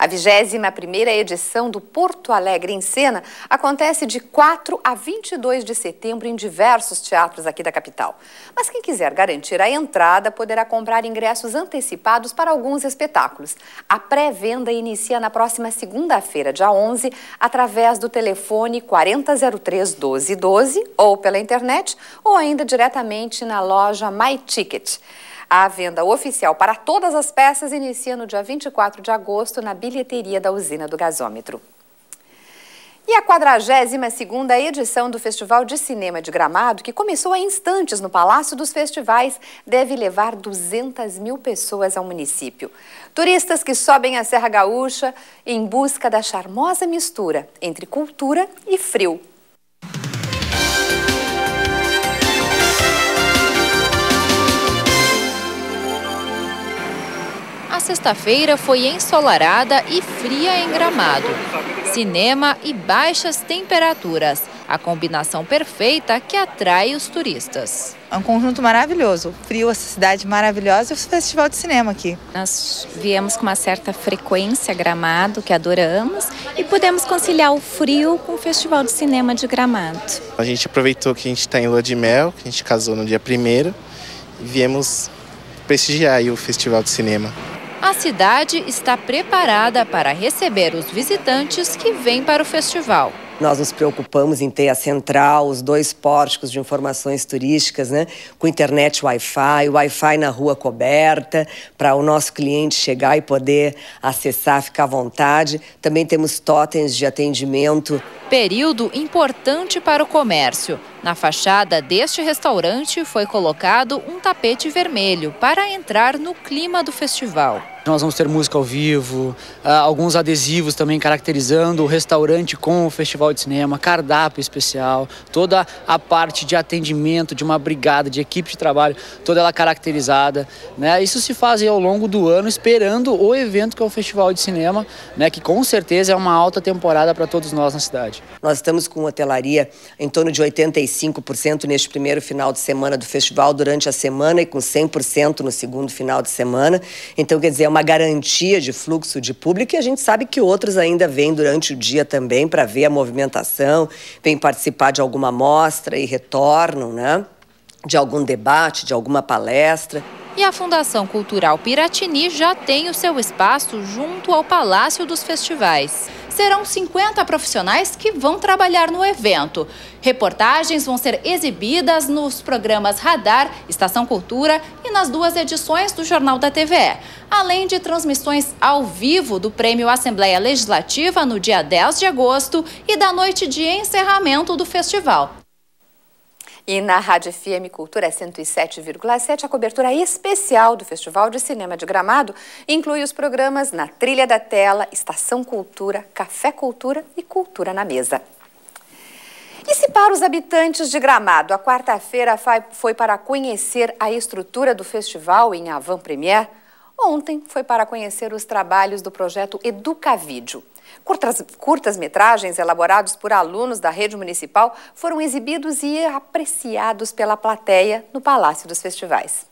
A 21ª edição do Porto Alegre em Cena acontece de 4 a 22 de setembro em diversos teatros aqui da capital. Mas quem quiser garantir a entrada poderá comprar ingressos antecipados para alguns espetáculos. A pré-venda inicia na próxima segunda-feira, dia 11, através do telefone 4003 1212 ou pela internet ou ainda diretamente na loja My Ticket. A venda oficial para todas as peças inicia no dia 24 de agosto na bilheteria da usina do gasômetro. E a 42ª edição do Festival de Cinema de Gramado, que começou há instantes no Palácio dos Festivais, deve levar 200 mil pessoas ao município. Turistas que sobem a Serra Gaúcha em busca da charmosa mistura entre cultura e frio. Sexta-feira foi ensolarada e fria em Gramado. Cinema e baixas temperaturas, a combinação perfeita que atrai os turistas. É um conjunto maravilhoso, frio, essa cidade maravilhosa e o festival de cinema aqui. Nós viemos com uma certa frequência Gramado, que adoramos, e pudemos conciliar o frio com o festival de cinema de Gramado. A gente aproveitou que a gente está em lua de mel, que a gente casou no dia primeiro, e viemos prestigiar o festival de cinema. A cidade está preparada para receber os visitantes que vêm para o festival. Nós nos preocupamos em ter a central, os dois pórticos de informações turísticas, né? com internet Wi-Fi, Wi-Fi na rua coberta, para o nosso cliente chegar e poder acessar, ficar à vontade. Também temos totens de atendimento. Período importante para o comércio. Na fachada deste restaurante foi colocado um tapete vermelho para entrar no clima do festival. Nós vamos ter música ao vivo, ah, alguns adesivos também caracterizando o restaurante com o festival de cinema, cardápio especial, toda a parte de atendimento de uma brigada, de equipe de trabalho, toda ela caracterizada. Né? Isso se faz ao longo do ano, esperando o evento que é o Festival de Cinema, né? que com certeza é uma alta temporada para todos nós na cidade. Nós estamos com hotelaria em torno de 85% neste primeiro final de semana do festival, durante a semana, e com 100% no segundo final de semana. Então, quer dizer, uma garantia de fluxo de público e a gente sabe que outros ainda vêm durante o dia também para ver a movimentação, vêm participar de alguma mostra e retornam, né? De algum debate, de alguma palestra. E a Fundação Cultural Piratini já tem o seu espaço junto ao Palácio dos Festivais serão 50 profissionais que vão trabalhar no evento. Reportagens vão ser exibidas nos programas Radar, Estação Cultura e nas duas edições do Jornal da TVE, além de transmissões ao vivo do Prêmio Assembleia Legislativa no dia 10 de agosto e da noite de encerramento do festival. E na Rádio FM Cultura 107,7, a cobertura especial do Festival de Cinema de Gramado inclui os programas Na Trilha da Tela, Estação Cultura, Café Cultura e Cultura na Mesa. E se para os habitantes de Gramado, a quarta-feira foi para conhecer a estrutura do festival em Avan Premier, ontem foi para conhecer os trabalhos do projeto Educavídeo. Curtas, curtas-metragens elaborados por alunos da rede municipal foram exibidos e apreciados pela plateia no Palácio dos Festivais.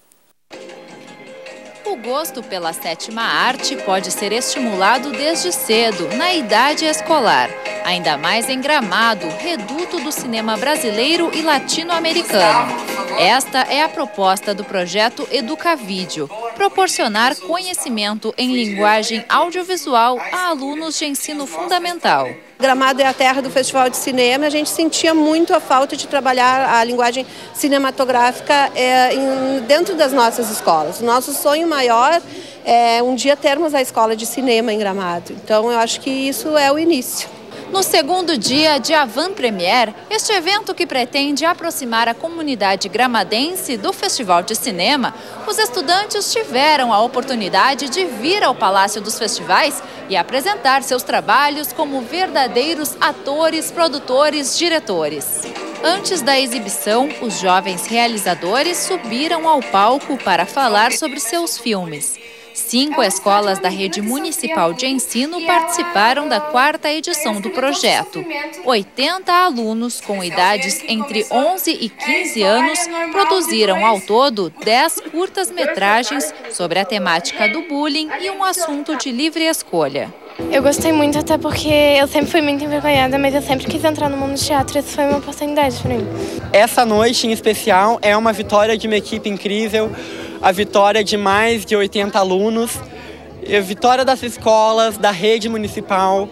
O gosto pela sétima arte pode ser estimulado desde cedo, na idade escolar. Ainda mais em Gramado, reduto do cinema brasileiro e latino-americano. Esta é a proposta do projeto Educavídeo, proporcionar conhecimento em linguagem audiovisual a alunos de ensino fundamental. Gramado é a terra do Festival de Cinema, a gente sentia muito a falta de trabalhar a linguagem cinematográfica é, em, dentro das nossas escolas. O nosso sonho maior é um dia termos a escola de cinema em Gramado. Então eu acho que isso é o início. No segundo dia de Avan Premier, este evento que pretende aproximar a comunidade gramadense do Festival de Cinema, os estudantes tiveram a oportunidade de vir ao Palácio dos Festivais e apresentar seus trabalhos como verdadeiros atores, produtores, diretores. Antes da exibição, os jovens realizadores subiram ao palco para falar sobre seus filmes. Cinco escolas da rede municipal de ensino participaram da quarta edição do projeto. 80 alunos com idades entre 11 e 15 anos produziram ao todo 10 curtas-metragens sobre a temática do bullying e um assunto de livre escolha. Eu gostei muito até porque eu sempre fui muito envergonhada, mas eu sempre quis entrar no mundo do teatro e isso foi uma oportunidade para mim. Essa noite em especial é uma vitória de uma equipe incrível, a vitória de mais de 80 alunos, a vitória das escolas, da rede municipal.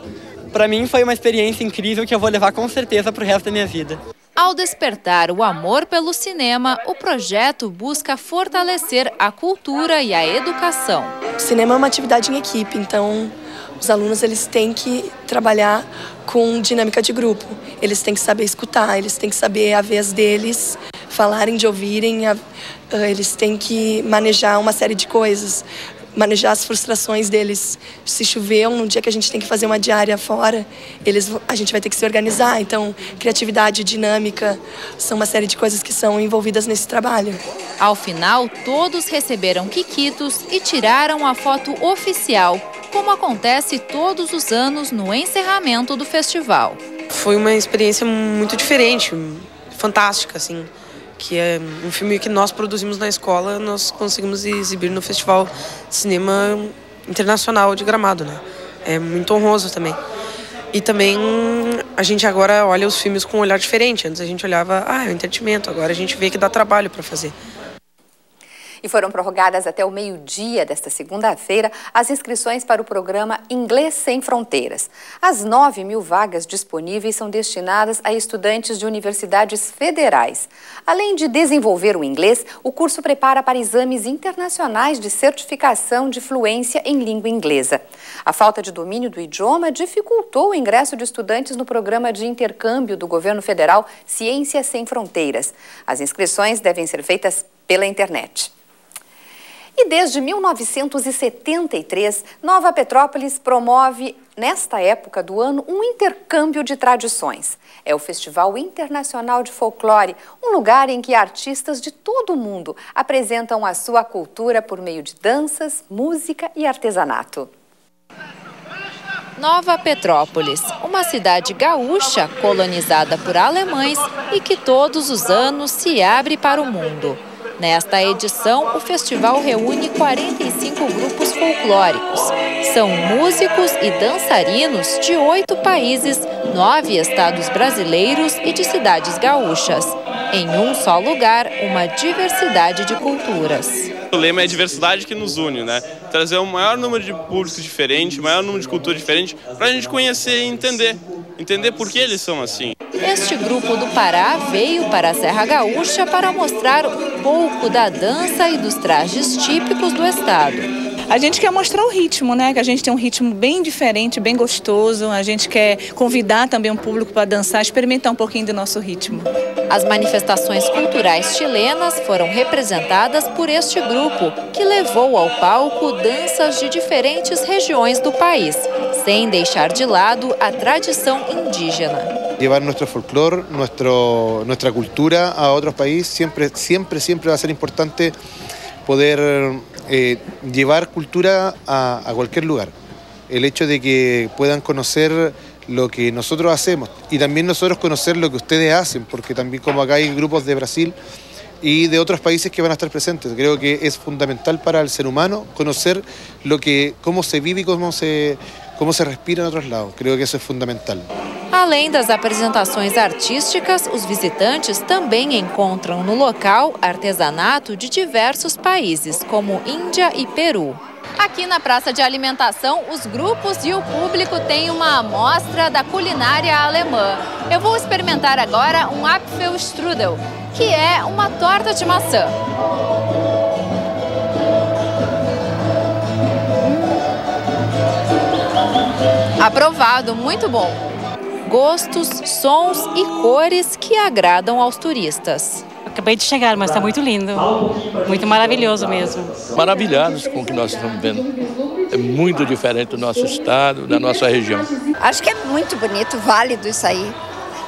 Para mim foi uma experiência incrível que eu vou levar com certeza para o resto da minha vida. Ao despertar o amor pelo cinema, o projeto busca fortalecer a cultura e a educação. O cinema é uma atividade em equipe, então os alunos eles têm que trabalhar com dinâmica de grupo. Eles têm que saber escutar, eles têm que saber a vez deles falarem, de ouvirem, eles têm que manejar uma série de coisas manejar as frustrações deles. Se chover, um dia que a gente tem que fazer uma diária fora, eles, a gente vai ter que se organizar. Então, criatividade, dinâmica, são uma série de coisas que são envolvidas nesse trabalho. Ao final, todos receberam quiquitos e tiraram a foto oficial, como acontece todos os anos no encerramento do festival. Foi uma experiência muito diferente, fantástica, assim que é um filme que nós produzimos na escola, nós conseguimos exibir no Festival Cinema Internacional de Gramado, né? É muito honroso também. E também a gente agora olha os filmes com um olhar diferente. Antes a gente olhava, ah, é um entretenimento. Agora a gente vê que dá trabalho para fazer e foram prorrogadas até o meio-dia desta segunda-feira as inscrições para o programa Inglês Sem Fronteiras. As 9 mil vagas disponíveis são destinadas a estudantes de universidades federais. Além de desenvolver o inglês, o curso prepara para exames internacionais de certificação de fluência em língua inglesa. A falta de domínio do idioma dificultou o ingresso de estudantes no programa de intercâmbio do governo federal Ciência Sem Fronteiras. As inscrições devem ser feitas pela internet. E desde 1973, Nova Petrópolis promove, nesta época do ano, um intercâmbio de tradições. É o Festival Internacional de Folclore, um lugar em que artistas de todo o mundo apresentam a sua cultura por meio de danças, música e artesanato. Nova Petrópolis, uma cidade gaúcha colonizada por alemães e que todos os anos se abre para o mundo. Nesta edição, o festival reúne 45 grupos folclóricos. São músicos e dançarinos de oito países, nove estados brasileiros e de cidades gaúchas. Em um só lugar, uma diversidade de culturas. O lema é diversidade que nos une, né? Trazer um maior número de públicos diferentes, maior número de culturas diferentes, para a gente conhecer e entender entender por que eles são assim. Este grupo do Pará veio para a Serra Gaúcha para mostrar pouco da dança e dos trajes típicos do estado. A gente quer mostrar o ritmo, né? Que a gente tem um ritmo bem diferente, bem gostoso. A gente quer convidar também o público para dançar, experimentar um pouquinho do nosso ritmo. As manifestações culturais chilenas foram representadas por este grupo, que levou ao palco danças de diferentes regiões do país, sem deixar de lado a tradição indígena. Llevar nuestro folclore, nuestra cultura a otros países siempre, siempre, siempre va a ser importante poder eh, llevar cultura a, a cualquier lugar. El hecho de que puedan conocer lo que nosotros hacemos y también nosotros conocer lo que ustedes hacen, porque también como acá hay grupos de Brasil y de otros países que van a estar presentes. Creo que es fundamental para el ser humano conocer lo que, cómo se vive y cómo se, cómo se respira en otros lados. Creo que eso es fundamental. Além das apresentações artísticas, os visitantes também encontram no local artesanato de diversos países, como Índia e Peru. Aqui na praça de alimentação, os grupos e o público têm uma amostra da culinária alemã. Eu vou experimentar agora um Apfelstrudel, que é uma torta de maçã. Aprovado, muito bom. Gostos, sons e cores que agradam aos turistas. Acabei de chegar, mas está muito lindo. Muito maravilhoso mesmo. Maravilhados com o que nós estamos vendo. É muito diferente do nosso estado, da nossa região. Acho que é muito bonito, válido isso aí.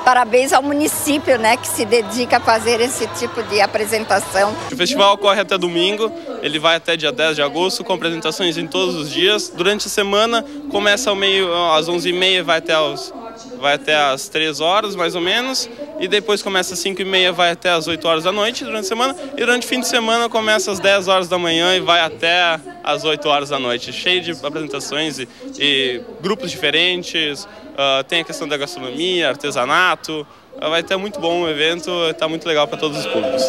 Parabéns ao município, né, que se dedica a fazer esse tipo de apresentação. O festival ocorre até domingo, ele vai até dia 10 de agosto, com apresentações em todos os dias. Durante a semana, começa ao meio, às 11h30 e vai até aos vai até às 3 horas, mais ou menos, e depois começa às 5 e meia, vai até às 8 horas da noite durante a semana, e durante o fim de semana começa às 10 horas da manhã e vai até às 8 horas da noite, cheio de apresentações e, e grupos diferentes, uh, tem a questão da gastronomia, artesanato, uh, vai ter muito bom o evento, está muito legal para todos os públicos.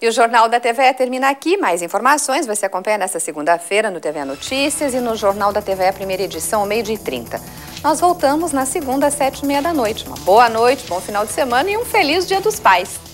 E o Jornal da TVE termina aqui. Mais informações você acompanha nesta segunda-feira no TV Notícias e no Jornal da TVE, primeira edição, meio-dia e 30. Nós voltamos na segunda, às sete e meia da noite. Uma boa noite, bom final de semana e um feliz Dia dos Pais.